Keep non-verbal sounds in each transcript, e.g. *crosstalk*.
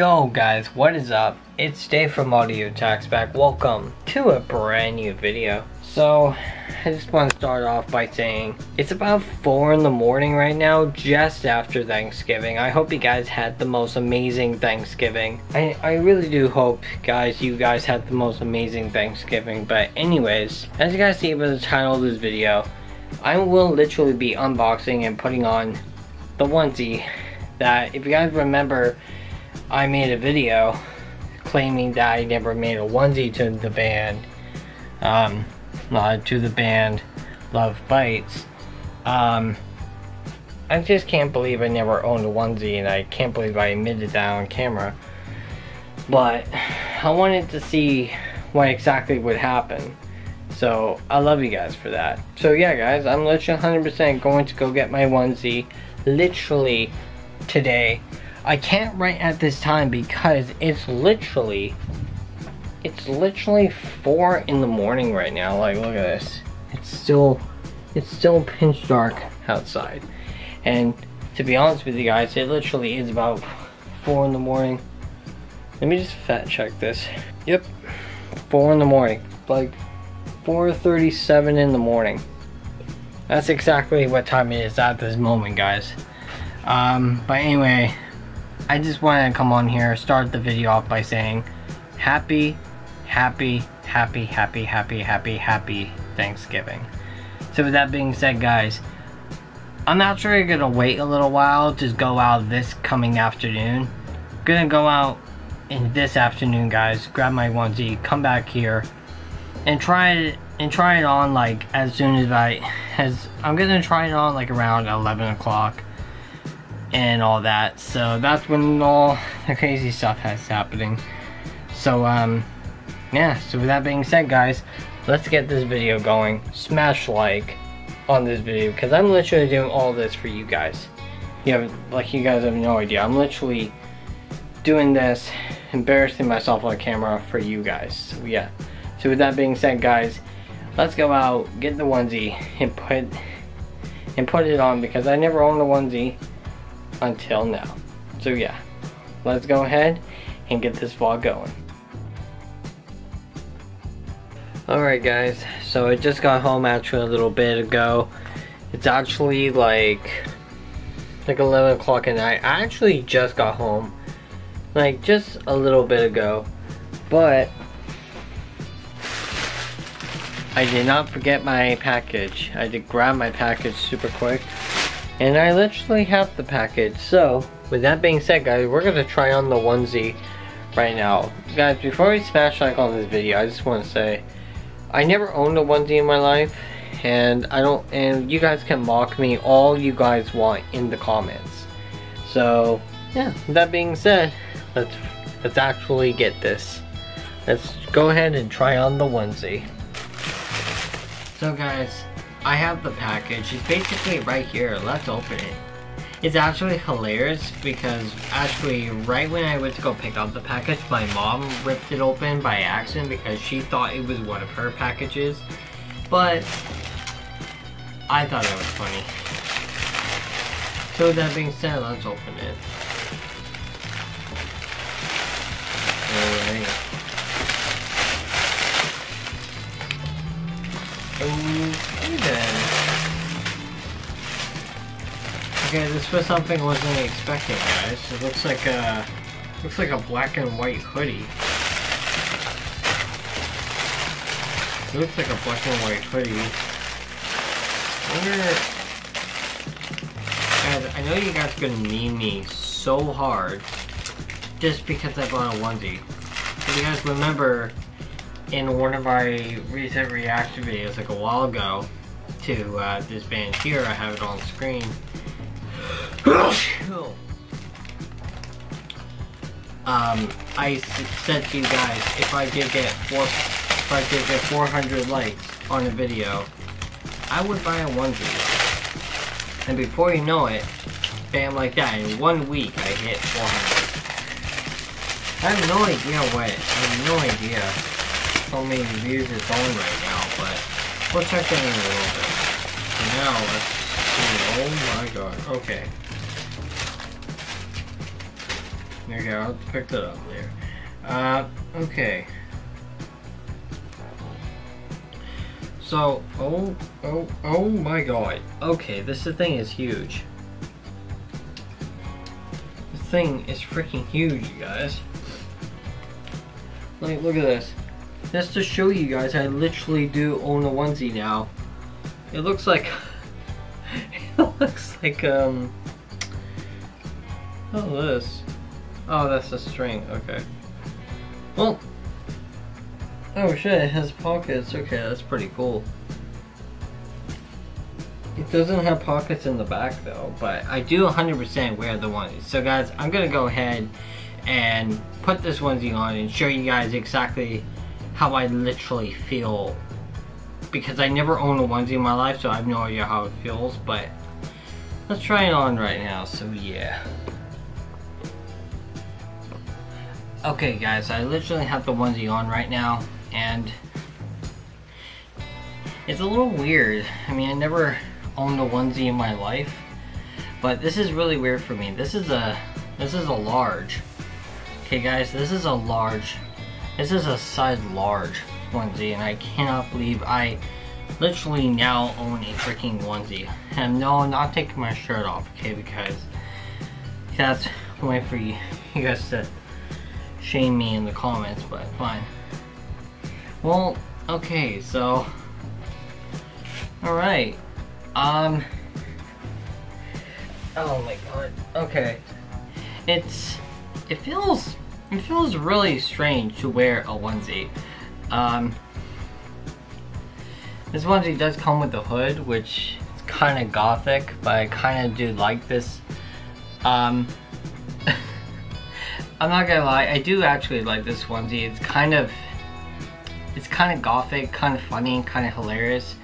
Yo guys, what is up? It's Dave from Audio Attacksback. Welcome to a brand new video. So, I just want to start off by saying it's about 4 in the morning right now, just after Thanksgiving. I hope you guys had the most amazing Thanksgiving. I, I really do hope, guys, you guys had the most amazing Thanksgiving. But anyways, as you guys see by the title of this video, I will literally be unboxing and putting on the onesie that, if you guys remember, I made a video claiming that I never made a onesie to the band. Um, uh, to the band Love Bites. Um, I just can't believe I never owned a onesie and I can't believe I admitted that on camera. But I wanted to see what exactly would happen. So I love you guys for that. So yeah guys, I'm literally 100% going to go get my onesie literally today. I can't write at this time because it's literally it's literally four in the morning right now. Like, look at this. It's still, it's still pinch dark outside. And to be honest with you guys, it literally is about four in the morning. Let me just fat check this. Yep, four in the morning. Like 4.37 in the morning. That's exactly what time it is at this moment, guys. Um, but anyway, I just wanted to come on here, start the video off by saying, happy happy, happy, happy, happy, happy, happy Thanksgiving. So with that being said, guys, I'm actually gonna wait a little while to go out this coming afternoon. Gonna go out in this afternoon, guys. Grab my onesie, come back here, and try it and try it on like as soon as I as I'm gonna try it on like around 11 o'clock and all that. So that's when all the crazy stuff has happening. So um yeah, so with that being said, guys, let's get this video going. Smash like on this video because I'm literally doing all this for you guys. You have, like, you guys have no idea. I'm literally doing this, embarrassing myself on camera for you guys. So yeah. So with that being said, guys, let's go out, get the onesie, and put and put it on because I never owned a onesie until now. So yeah, let's go ahead and get this vlog going. Alright guys, so I just got home actually a little bit ago. It's actually like like 11 o'clock at night. I actually just got home like just a little bit ago. But I did not forget my package. I did grab my package super quick. And I literally have the package. So, with that being said guys, we're going to try on the onesie right now. Guys, before we smash like on this video, I just want to say I never owned a onesie in my life and I don't and you guys can mock me all you guys want in the comments. So yeah, that being said, let's let's actually get this. Let's go ahead and try on the onesie. So guys, I have the package. It's basically right here. Let's open it. It's actually hilarious because actually right when I went to go pick up the package, my mom ripped it open by accident because she thought it was one of her packages. But I thought it was funny. So that being said, let's open it. Alright. Okay oh. Okay, this was something I wasn't expecting, guys. It looks like a looks like a black and white hoodie. It looks like a black and white hoodie. I wonder. Guys, I know you guys are gonna meme me so hard just because I bought a onesie. If you guys remember in one of my recent reaction videos like a while ago to uh, this band here, I have it on screen um, I said to you guys, if I did get four, if I did get 400 likes on a video, I would buy a onesie. And before you know it, bam like that, in one week I hit 400. I have no idea what, I have no idea how many views it's on right now, but we'll check that in a little bit. So now, let's see, oh my god, okay. Okay, I'll have to pick that up later. Uh, okay. So, oh, oh, oh my god. Okay, this thing is huge. This thing is freaking huge, you guys. Like, look at this. Just to show you guys, I literally do own a onesie now. It looks like, *laughs* it looks like, um, oh, this. Oh, that's a string, okay. Well, oh shit, it has pockets. Okay, that's pretty cool. It doesn't have pockets in the back though, but I do 100% wear the onesie. So guys, I'm gonna go ahead and put this onesie on and show you guys exactly how I literally feel because I never owned a onesie in my life so I have no idea how it feels but let's try it on right now so yeah okay guys I literally have the onesie on right now and it's a little weird. I mean I never owned a onesie in my life but this is really weird for me. This is a this is a large. Okay guys this is a large this is a size large onesie and I cannot believe I literally now own a freaking onesie. And no, I'm not taking my shirt off, okay, because that's a way for you, you *laughs* guys to shame me in the comments, but fine. Well, okay, so, alright, um, oh my god, okay, it's, it feels it feels really strange to wear a onesie. Um, this onesie does come with a hood, which is kind of gothic, but I kind of do like this. Um, I'm not gonna lie, I do actually like this onesie. It's kind of, it's kind of gothic, kind of funny, kind of hilarious.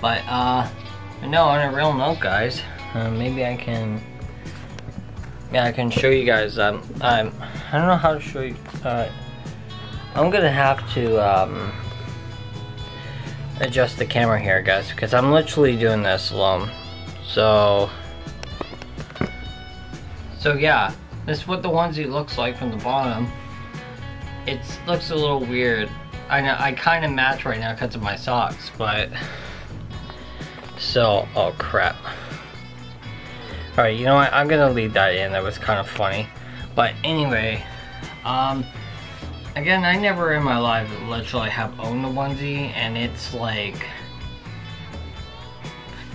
But uh, no, on a real note, guys, uh, maybe I can yeah, I can show you guys. Um, I'm, I don't know how to show you. Uh, I'm gonna have to um, adjust the camera here, guys, because I'm literally doing this alone. So, so yeah, this is what the onesie looks like from the bottom. It looks a little weird. I know I kind of match right now because of my socks, but so oh crap. Alright, you know what? I'm gonna leave that in. That was kind of funny. But anyway, um, again, I never in my life literally have owned a onesie, and it's like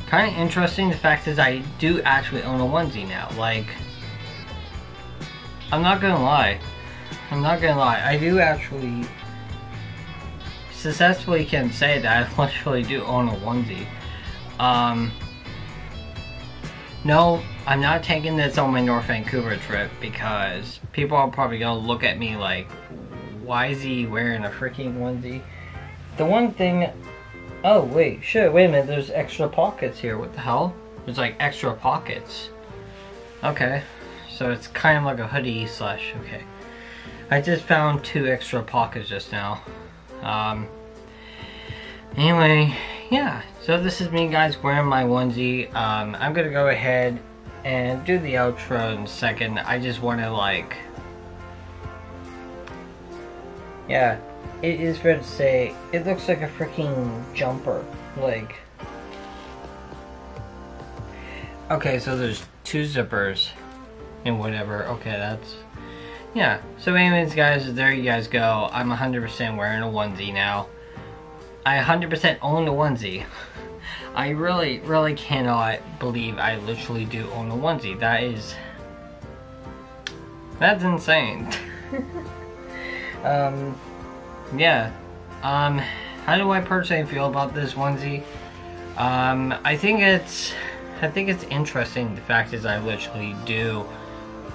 kind of interesting. The fact is, I do actually own a onesie now. Like, I'm not gonna lie. I'm not gonna lie. I do actually successfully can say that I literally *laughs* do own a onesie. Um, no, I'm not taking this on my North Vancouver trip because people are probably gonna look at me like, why is he wearing a freaking onesie? The one thing, oh wait, shit, wait a minute, there's extra pockets here, what the hell? There's like extra pockets. Okay, so it's kind of like a hoodie slash, okay. I just found two extra pockets just now. Um, anyway, yeah, so this is me guys wearing my onesie. Um, I'm gonna go ahead and do the outro in a second. I just want to like, yeah, it is fair to say it looks like a freaking jumper. Like, okay, so there's two zippers and whatever. Okay, that's yeah. So anyways, guys, there you guys go. I'm 100% wearing a onesie now. I 100% own the onesie. *laughs* I really, really cannot believe I literally do own a onesie. That is... That's insane. *laughs* um, yeah. Um, how do I personally feel about this onesie? Um, I think it's... I think it's interesting the fact is I literally do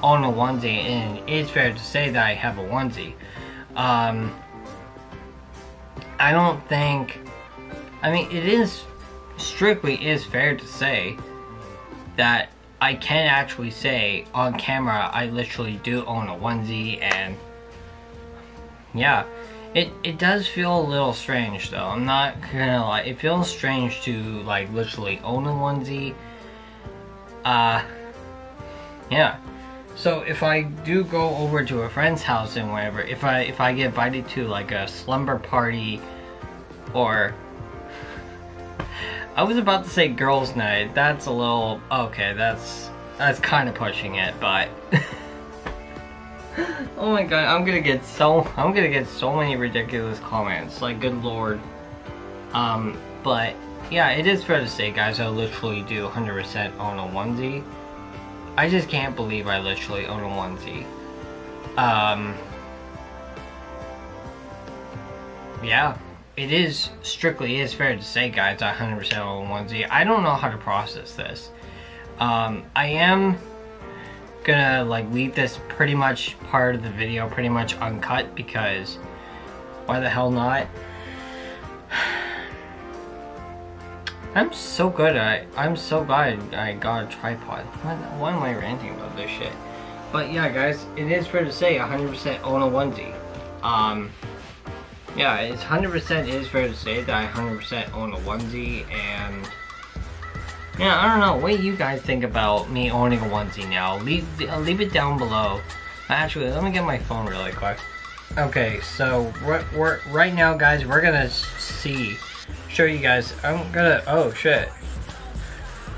own a onesie and it's fair to say that I have a onesie. Um, I don't think, I mean, it is, strictly is fair to say that I can actually say on camera I literally do own a onesie and yeah, it, it does feel a little strange though. I'm not gonna lie, it feels strange to like literally own a onesie. Uh, yeah. So if I do go over to a friend's house and whatever, if I if I get invited to like a slumber party or *laughs* I was about to say girls' night. That's a little okay. That's that's kind of pushing it, but *laughs* oh my god, I'm gonna get so I'm gonna get so many ridiculous comments. Like, good lord. Um, but yeah, it is fair to say, guys, I literally do 100% own a onesie. I just can't believe I literally own a onesie. Um, yeah, it is strictly is fair to say, guys, I 100% own a onesie. I don't know how to process this. Um, I am gonna like leave this pretty much part of the video pretty much uncut because why the hell not? I'm so good at I'm so glad I got a tripod. Why, why am I ranting about this shit? But yeah guys, it is fair to say 100% own a onesie. Um, yeah, it's 100% is fair to say that I 100% own a onesie and yeah, I don't know. What you guys think about me owning a onesie now? Leave, leave it down below. Actually, let me get my phone really quick. Okay, so we're, right now, guys, we're gonna see, show you guys. I'm gonna. Oh shit,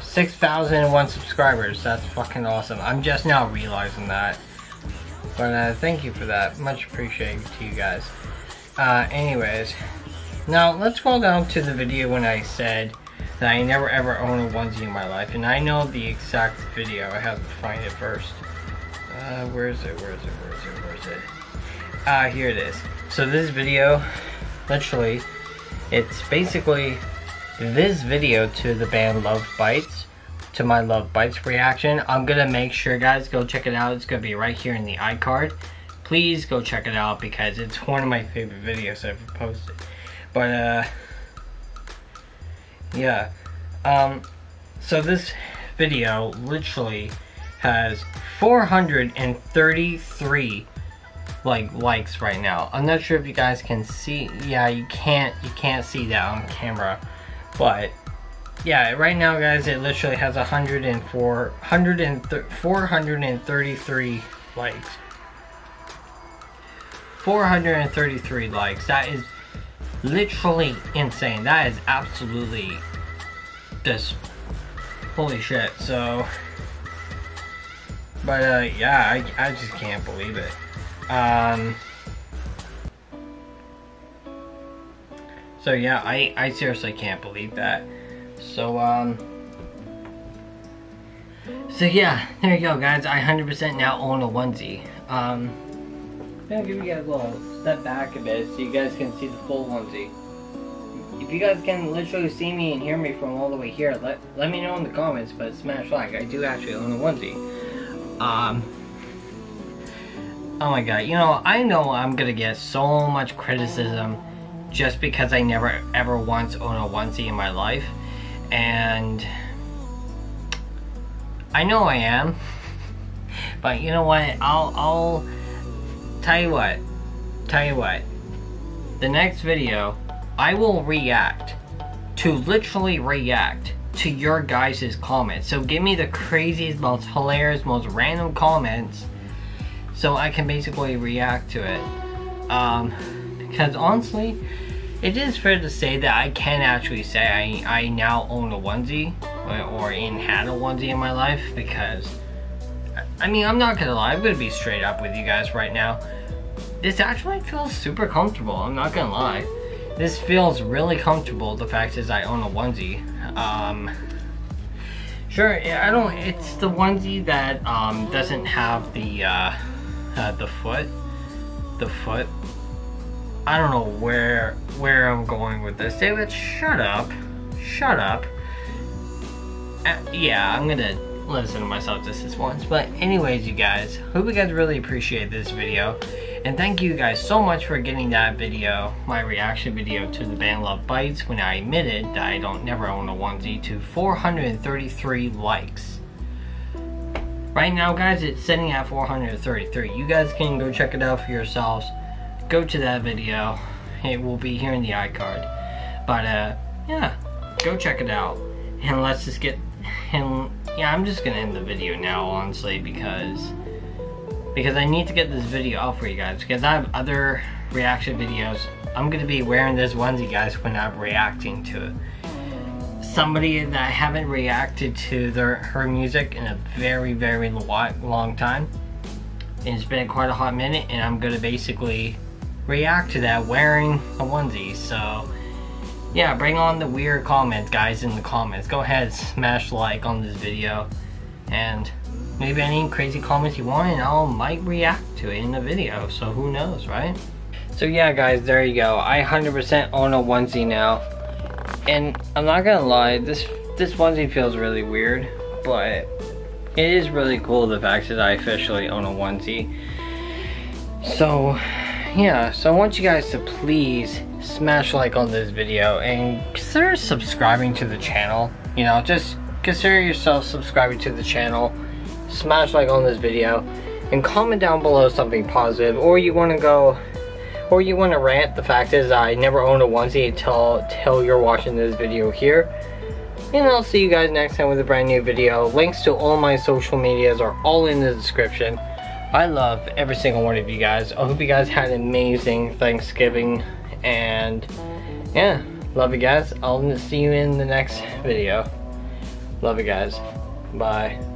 six thousand and one subscribers. That's fucking awesome. I'm just now realizing that. But uh, thank you for that. Much appreciated to you guys. Uh, anyways, now let's go down to the video when I said that I never ever own a onesie in my life. And I know the exact video. I have to find it first. Uh, where is it? Where is it? Where is it? Where is it? Ah, here it is. So this video, literally, it's basically this video to the band Love Bites, to my Love Bites reaction. I'm gonna make sure, guys, go check it out. It's gonna be right here in the iCard. Please go check it out because it's one of my favorite videos I've ever posted. But, uh, yeah. Um, so this video literally has 433 like likes right now. I'm not sure if you guys can see. Yeah, you can't you can't see that on camera. But yeah, right now guys, it literally has 104 100 433 likes. 433 likes. That is literally insane. That is absolutely just holy shit. So, but uh, yeah, I I just can't believe it. Um. So yeah, I I seriously can't believe that. So um. So yeah, there you go, guys. I 100% now own a onesie. Um. I'm gonna give you guys a little step back a bit so you guys can see the full onesie. If you guys can literally see me and hear me from all the way here, let, let me know in the comments, but smash like, I do actually own a onesie. Um, oh my god, you know, I know I'm gonna get so much criticism just because I never ever once own a onesie in my life, and I know I am, *laughs* but you know what, I'll, I'll, tell you what, tell you what, the next video, I will react to literally react to your guys' comments. So give me the craziest, most hilarious, most random comments so I can basically react to it. Um, because honestly, it is fair to say that I can actually say I, I now own a onesie or, or in had a onesie in my life because I mean, I'm not gonna lie, I'm gonna be straight up with you guys right now. This actually feels super comfortable, I'm not gonna lie. This feels really comfortable, the fact is I own a onesie. Um, sure, I don't, it's the onesie that um, doesn't have the, uh, uh, the foot, the foot. I don't know where, where I'm going with this. David, shut up. Shut up. Uh, yeah, I'm gonna listen to myself just this once. But anyways, you guys, hope you guys really appreciate this video. And thank you guys so much for getting that video, my reaction video to the band Love Bites when I admitted that I don't never own a onesie to 433 likes. Right now guys, it's sitting at 433. You guys can go check it out for yourselves. Go to that video. It will be here in the iCard. But uh, yeah, go check it out. And let's just get, and yeah, I'm just gonna end the video now, honestly, because because I need to get this video out for you guys because I have other reaction videos. I'm gonna be wearing this onesie guys when I'm reacting to somebody that I haven't reacted to their her music in a very very long time. And it's been quite a hot minute and I'm gonna basically react to that wearing a onesie. So yeah, bring on the weird comments guys in the comments. Go ahead, smash like on this video and maybe any crazy comments you want and I might react to it in the video. So who knows, right? So yeah guys, there you go. I 100% own a onesie now. And I'm not gonna lie, this this onesie feels really weird, but it is really cool the fact that I officially own a onesie. So yeah, so I want you guys to please smash like on this video and consider subscribing to the channel. You know, just consider yourself subscribing to the channel smash like on this video, and comment down below something positive, or you want to go, or you want to rant. The fact is, I never owned a onesie until, until you're watching this video here. And I'll see you guys next time with a brand new video. Links to all my social medias are all in the description. I love every single one of you guys. I hope you guys had an amazing Thanksgiving. And yeah, love you guys. I'll see you in the next video. Love you guys. Bye.